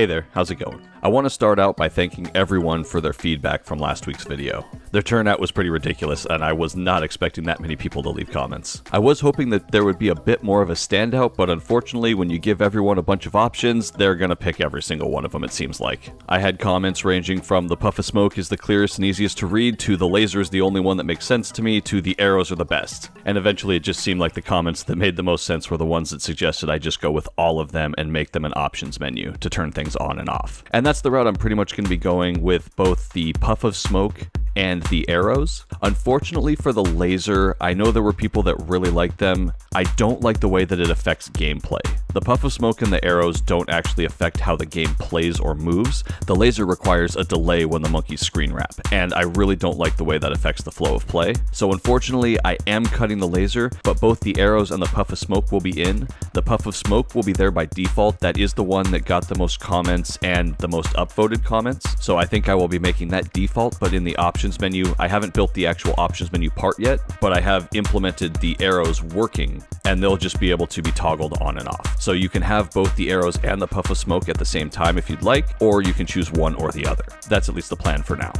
Hey there, how's it going? I want to start out by thanking everyone for their feedback from last week's video. Their turnout was pretty ridiculous, and I was not expecting that many people to leave comments. I was hoping that there would be a bit more of a standout, but unfortunately, when you give everyone a bunch of options, they're gonna pick every single one of them, it seems like. I had comments ranging from the puff of smoke is the clearest and easiest to read, to the laser is the only one that makes sense to me, to the arrows are the best. And eventually, it just seemed like the comments that made the most sense were the ones that suggested I just go with all of them and make them an options menu to turn things on and off. And that's the route I'm pretty much to be going with both the puff of smoke and the arrows. Unfortunately for the laser, I know there were people that really liked them. I don't like the way that it affects gameplay. The puff of smoke and the arrows don't actually affect how the game plays or moves. The laser requires a delay when the monkeys screen wrap, and I really don't like the way that affects the flow of play. So unfortunately, I am cutting the laser, but both the arrows and the puff of smoke will be in. The puff of smoke will be there by default. That is the one that got the most comments and the most upvoted comments. So I think I will be making that default, but in the options menu, I haven't built the actual options menu part yet, but I have implemented the arrows working, and they'll just be able to be toggled on and off. So you can have both the arrows and the puff of smoke at the same time if you'd like, or you can choose one or the other. That's at least the plan for now.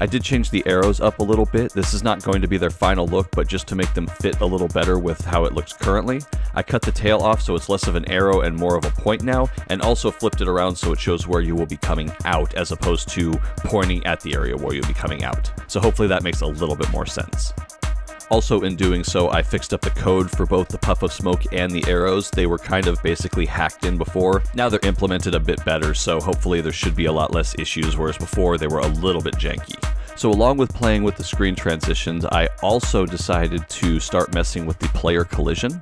I did change the arrows up a little bit. This is not going to be their final look, but just to make them fit a little better with how it looks currently. I cut the tail off so it's less of an arrow and more of a point now, and also flipped it around so it shows where you will be coming out as opposed to pointing at the area where you'll be coming out. So hopefully that makes a little bit more sense. Also, in doing so, I fixed up the code for both the puff of smoke and the arrows. They were kind of basically hacked in before. Now they're implemented a bit better, so hopefully there should be a lot less issues, whereas before they were a little bit janky. So along with playing with the screen transitions, I also decided to start messing with the player collision.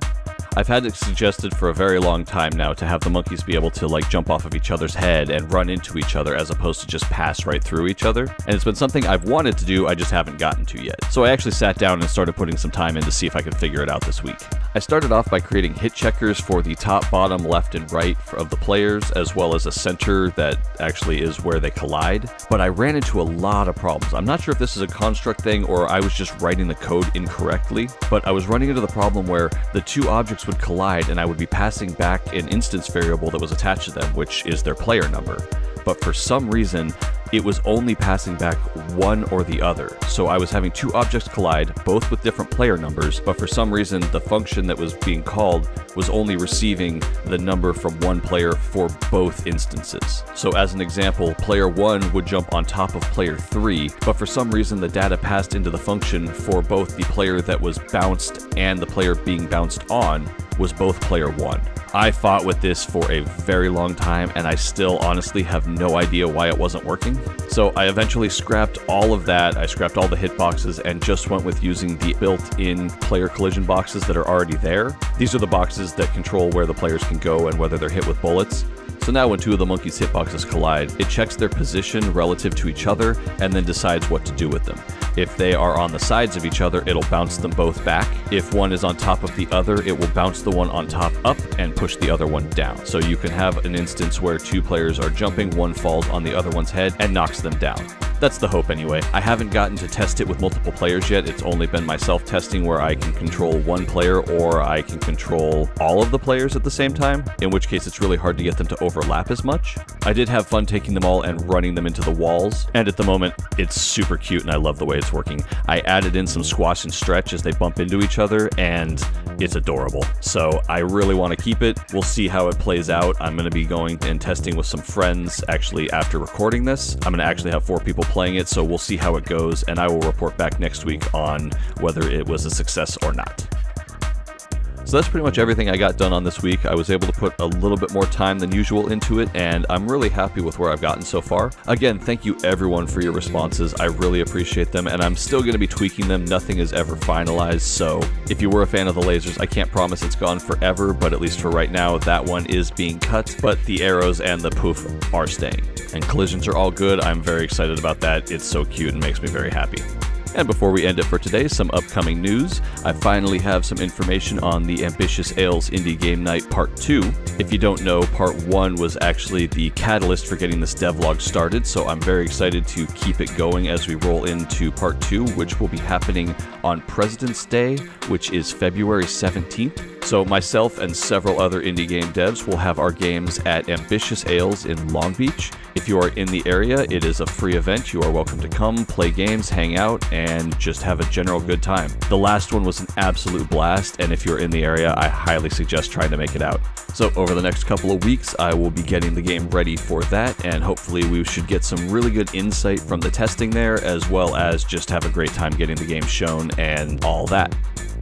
I've had it suggested for a very long time now to have the monkeys be able to like jump off of each other's head and run into each other as opposed to just pass right through each other. And it's been something I've wanted to do, I just haven't gotten to yet. So I actually sat down and started putting some time in to see if I could figure it out this week. I started off by creating hit checkers for the top, bottom, left, and right of the players, as well as a center that actually is where they collide. But I ran into a lot of problems. I'm not sure if this is a construct thing or I was just writing the code incorrectly, but I was running into the problem where the two objects would collide and I would be passing back an instance variable that was attached to them, which is their player number. But for some reason, it was only passing back one or the other. So I was having two objects collide, both with different player numbers, but for some reason the function that was being called was only receiving the number from one player for both instances. So as an example, player 1 would jump on top of player 3, but for some reason the data passed into the function for both the player that was bounced and the player being bounced on was both player 1. I fought with this for a very long time and I still honestly have no idea why it wasn't working. So I eventually scrapped all of that. I scrapped all the hitboxes and just went with using the built-in player collision boxes that are already there. These are the boxes that control where the players can go and whether they're hit with bullets. So now when two of the monkeys' hitboxes collide, it checks their position relative to each other and then decides what to do with them. If they are on the sides of each other, it'll bounce them both back. If one is on top of the other, it will bounce the one on top up and push the other one down. So you can have an instance where two players are jumping, one falls on the other one's head and knocks them down. That's the hope anyway. I haven't gotten to test it with multiple players yet. It's only been myself testing where I can control one player or I can control all of the players at the same time, in which case it's really hard to get them to overlap as much. I did have fun taking them all and running them into the walls, and at the moment it's super cute and I love the way it's working. I added in some squash and stretch as they bump into each other and it's adorable. So I really want to keep it. We'll see how it plays out. I'm going to be going and testing with some friends actually after recording this. I'm going to actually have four people playing it, so we'll see how it goes, and I will report back next week on whether it was a success or not. So that's pretty much everything I got done on this week. I was able to put a little bit more time than usual into it, and I'm really happy with where I've gotten so far. Again, thank you everyone for your responses. I really appreciate them, and I'm still going to be tweaking them. Nothing is ever finalized, so if you were a fan of the lasers, I can't promise it's gone forever, but at least for right now, that one is being cut, but the arrows and the poof are staying. And collisions are all good. I'm very excited about that. It's so cute and makes me very happy. And before we end it for today, some upcoming news. I finally have some information on the Ambitious Ales Indie Game Night Part 2. If you don't know, Part 1 was actually the catalyst for getting this devlog started, so I'm very excited to keep it going as we roll into Part 2, which will be happening on President's Day, which is February 17th. So, myself and several other indie game devs will have our games at Ambitious Ales in Long Beach. If you are in the area, it is a free event. You are welcome to come, play games, hang out, and just have a general good time. The last one was an absolute blast, and if you're in the area, I highly suggest trying to make it out. So, over the next couple of weeks, I will be getting the game ready for that, and hopefully, we should get some really good insight from the testing there, as well as just have a great time getting the game shown and all that.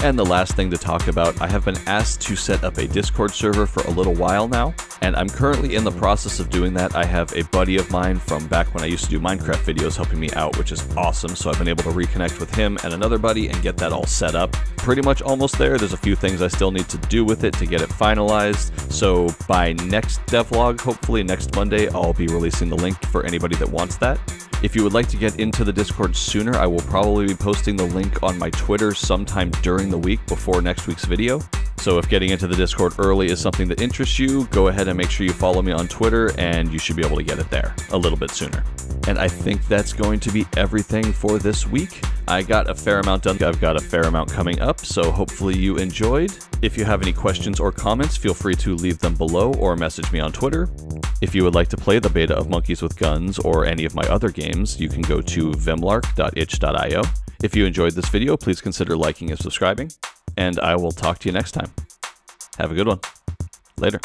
And the last thing to talk about, I have been asked to set up a Discord server for a little while now, and I'm currently in the process of doing that. I have a buddy of mine from back when I used to do Minecraft videos helping me out, which is awesome. So I've been able to reconnect with him and another buddy and get that all set up. Pretty much almost there. There's a few things I still need to do with it to get it finalized. So by next devlog, hopefully next Monday, I'll be releasing the link for anybody that wants that. If you would like to get into the Discord sooner, I will probably be posting the link on my Twitter sometime during the week before next week's video. So if getting into the Discord early is something that interests you, go ahead and make sure you follow me on Twitter and you should be able to get it there a little bit sooner. And I think that's going to be everything for this week. I got a fair amount done. I've got a fair amount coming up, so hopefully you enjoyed. If you have any questions or comments, feel free to leave them below or message me on Twitter. If you would like to play the beta of Monkeys with Guns or any of my other games, you can go to vimlark.itch.io. If you enjoyed this video, please consider liking and subscribing, and I will talk to you next time. Have a good one. Later.